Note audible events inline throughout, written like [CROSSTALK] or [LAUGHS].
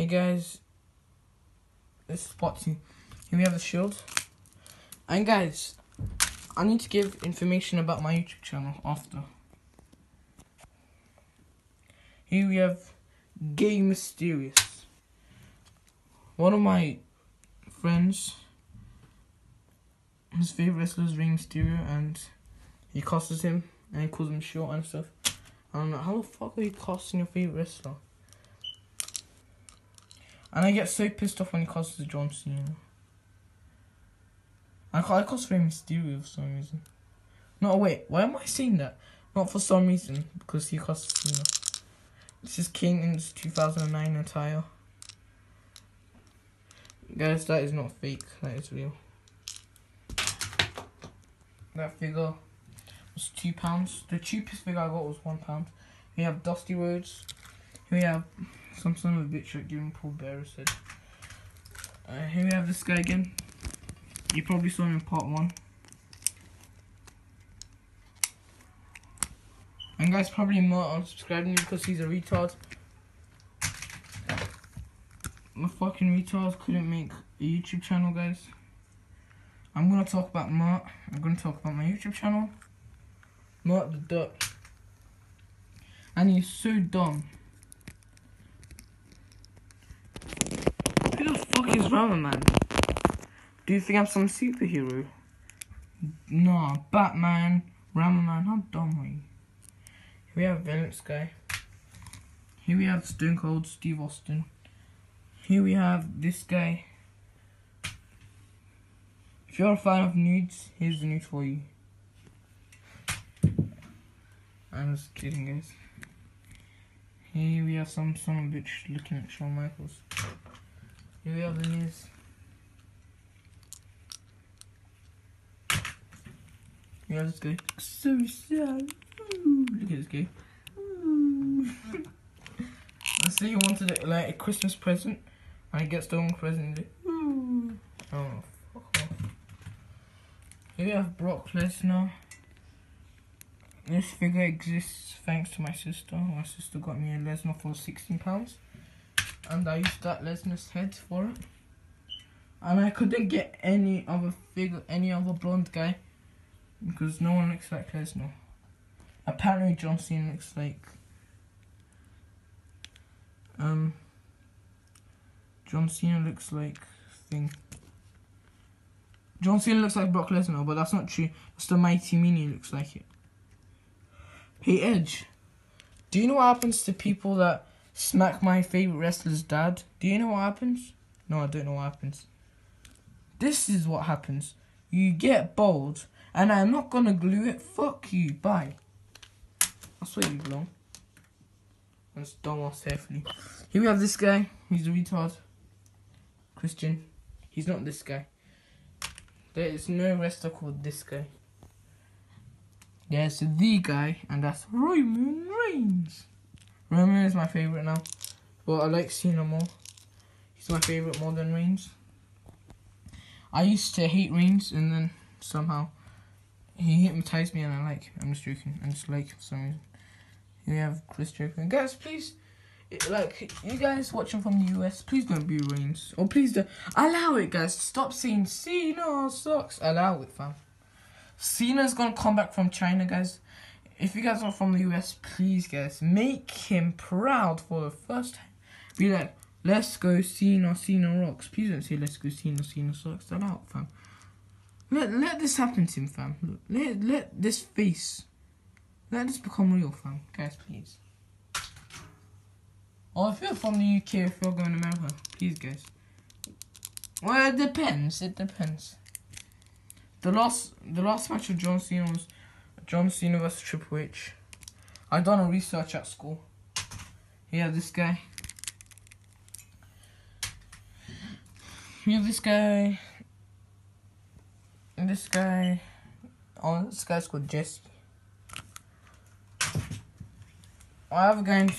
Hey guys, this is Spotsy. Here we have the shield. And guys, I need to give information about my YouTube channel after. Here we have Gay Mysterious. One of my friends, his favorite wrestler is Rey Mysterio, and he cosses him and he calls him short and stuff. I don't know how the fuck are you costing your favorite wrestler? And I get so pissed off when he cosses John Cena. I I cost Rey Mysterio for some reason. No wait, why am I saying that? Not for some reason, because he costs Cena. This is Kane's 2009 attire. Guys, that is not fake, that is real. That figure was two pounds. The cheapest figure I got was one pound. We have Dusty Rhodes. We have some son of a bitch like giving Paul Bearer said. Uh, here we have this guy again. You probably saw him in part one. And guys probably not unsubscribing because he's a retard. The fucking retards couldn't make a YouTube channel, guys. I'm gonna talk about Mert. I'm gonna talk about my YouTube channel. Mert the Duck. And he's so dumb. Who the fuck is Man? Do you think I'm some superhero? Nah, Batman, Man. how dumb are you? Here we have Valence guy. Here we have Stone Cold Steve Austin. Here we have this guy. If you're a fan of nudes, here's the nude for you. I'm just kidding, guys. Here we have some son of a bitch looking at Shawn Michaels. Here we have the news. Yeah, this guy. So sad. Look at this guy. [LAUGHS] Let's say you wanted it like a Christmas present and he gets the wrong present. Ooh. Oh, fuck off. Here we have Brock Lesnar. This figure exists thanks to my sister. My sister got me a Lesnar for £16 and I used that Lesnar's head for it. And I couldn't get any other figure, any other blonde guy because no one looks like Lesnar. Apparently John Cena looks like um John Cena looks like thing. John Cena looks like Brock Lesnar, but that's not true. That's the Mighty Mini looks like it. Hey Edge, do you know what happens to people that smack my favorite wrestler's dad? Do you know what happens? No, I don't know what happens. This is what happens. You get bold, and I'm not gonna glue it. Fuck you. Bye. That's where you belong. That's dumbass carefully. Here we have this guy. He's a retard. Christian. He's not this guy. There is no wrestler called this guy. There's the guy, and that's Roman Reigns. Roman is my favorite now, but I like Cena more. He's my favorite more than Reigns. I used to hate Reigns, and then somehow he hypnotized me, and I like. I'm just joking. I just like for some reason. We have Chris Jericho. Guys, please, like, you guys watching from the US, please don't be Reigns. Or please don't. Allow it, guys. Stop saying Cena sucks. Allow it, fam. Cena's gonna come back from China, guys. If you guys are from the US, please, guys, make him proud for the first time. Be like, let's go Cena, Cena rocks. Please don't say let's go Cena, Cena sucks. Allow it, fam. Let let this happen to him, fam. Let let this face. Let this become real, fam. Guys, please. Or if you're from the UK, if you're going to America, please, guys. Well, it depends. It depends. The last the last match of John Cena was John Cena vs Triple H. I done a research at school. Yeah, this guy. Yeah, this guy. And this guy. Oh, this guy's called Jesse. I have a guy. In,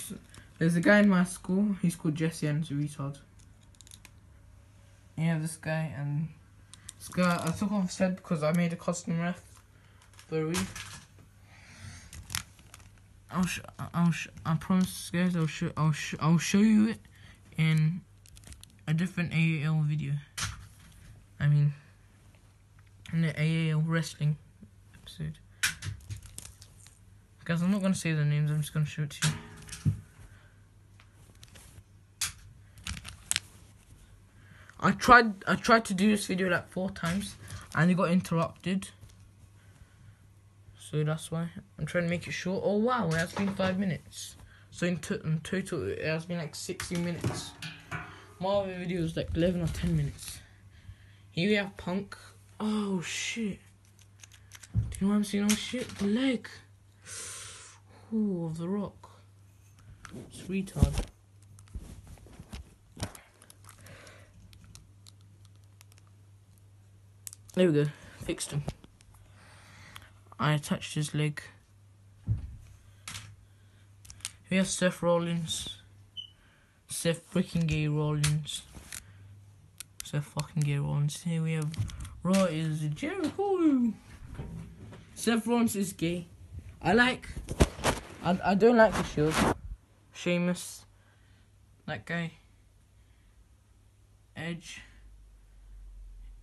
there's a guy in my school. He's called Jesse and he's a retard. Yeah, this guy and this guy, I took off his head because I made a custom ref for a. I'll sh I'll sh I promise guys I'll show I'll sh I'll show you it in a different AAL video. I mean, in the AAL wrestling episode. Guys, I'm not gonna say the names. I'm just gonna show it to you. I tried I tried to do this video like four times and it got interrupted. So that's why I'm trying to make it short. Oh wow, it has been five minutes. So in, in total it has been like 60 minutes. My other video was like 11 or 10 minutes. Here we have Punk. Oh shit. Do you know what I'm seeing? Oh shit, the leg. Ooh, of the rock. It's retard. There we go. Fixed him. I attached his leg. We have Seth Rollins. Seth freaking gay Rollins. Seth fucking gay Rollins. Here we have Raw is Jericho. Seth Rollins is gay. I like. I, I don't like the shield. Sheamus. That guy. Edge.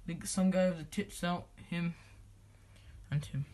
Think some guy with the tits out. Him. And him.